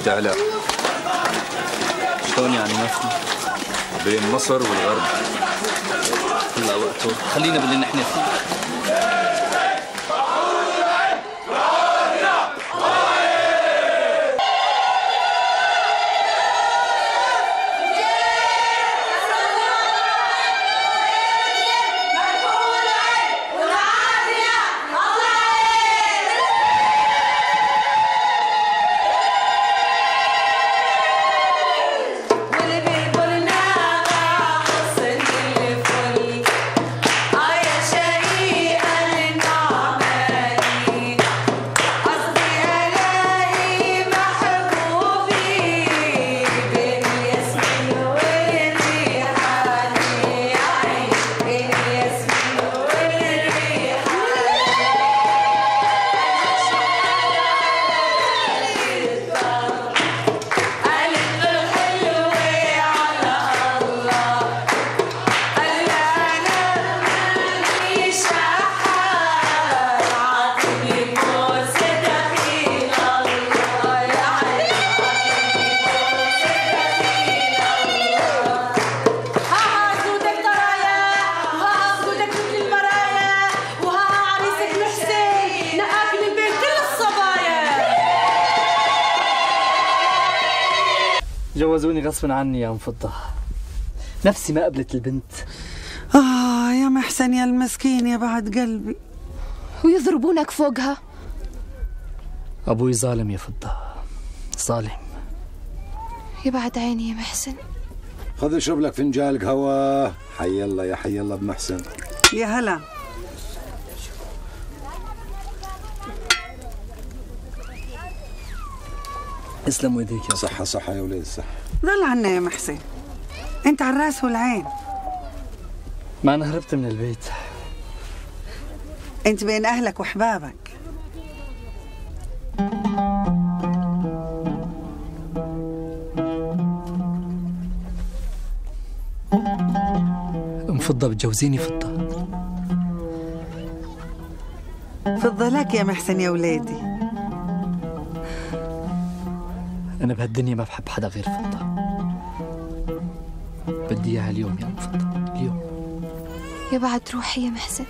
ست علاء شلون يعني ما بين مصر والغرب. وقته خلينا باللي نحن فيه. جوزوني غصبا عني يا أم فضة. نفسي ما قبلت البنت. آه يا محسن يا المسكين يا بعد قلبي. ويضربونك فوقها. أبوي ظالم يا فضة. ظالم. يبعد عيني يا محسن. خذ اشرب لك فنجان قهوة حي الله يا حي الله بمحسن يا هلا. اسلموا إيديك يا صحة صحة يا وليد صحة. ضل عنا يا محسن. انت على الراس والعين. ما أنا هربت من البيت. انت بين أهلك وأحبابك. أم فضة بتجوزيني فضة. فضلك يا محسن يا ولادي. أنا بهالدنيا ما بحب حدا غير فضة بدي إياها اليوم يا فضة اليوم. يبعد روحي يا محسن.